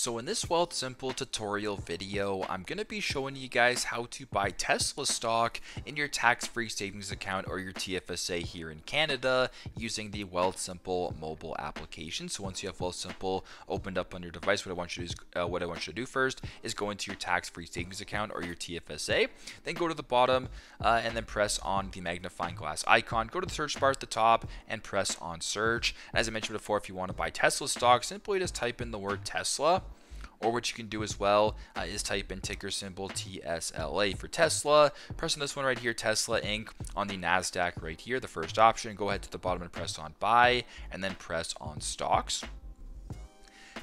So in this Wealthsimple tutorial video, I'm going to be showing you guys how to buy Tesla stock in your tax-free savings account or your TFSA here in Canada using the Wealthsimple mobile application. So once you have Wealthsimple opened up on your device, what I want you to do uh, what I want you to do first is go into your tax-free savings account or your TFSA, then go to the bottom uh, and then press on the magnifying glass icon. Go to the search bar at the top and press on search. As I mentioned before, if you want to buy Tesla stock, simply just type in the word Tesla or what you can do as well uh, is type in ticker symbol TSLA for Tesla. Press on this one right here, Tesla Inc. on the NASDAQ right here, the first option. Go ahead to the bottom and press on buy and then press on stocks.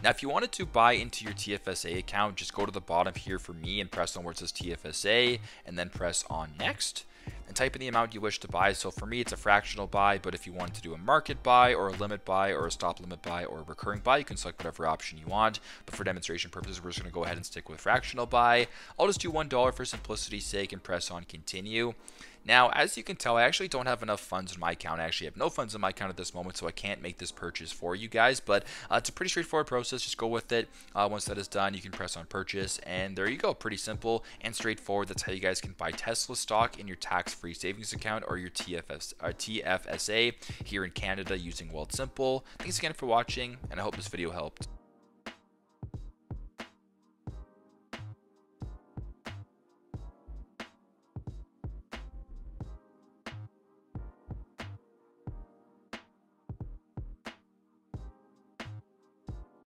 Now, if you wanted to buy into your TFSA account, just go to the bottom here for me and press on where it says TFSA and then press on next and type in the amount you wish to buy. So for me, it's a fractional buy, but if you want to do a market buy or a limit buy or a stop limit buy or a recurring buy, you can select whatever option you want. But for demonstration purposes, we're just going to go ahead and stick with fractional buy. I'll just do $1 for simplicity's sake and press on continue. Now, as you can tell, I actually don't have enough funds in my account. I actually have no funds in my account at this moment, so I can't make this purchase for you guys. But uh, it's a pretty straightforward process. Just go with it. Uh, once that is done, you can press on purchase, and there you go. Pretty simple and straightforward. That's how you guys can buy Tesla stock in your tax-free savings account or your TFS, or TFSA here in Canada using Wealthsimple. Thanks again for watching, and I hope this video helped.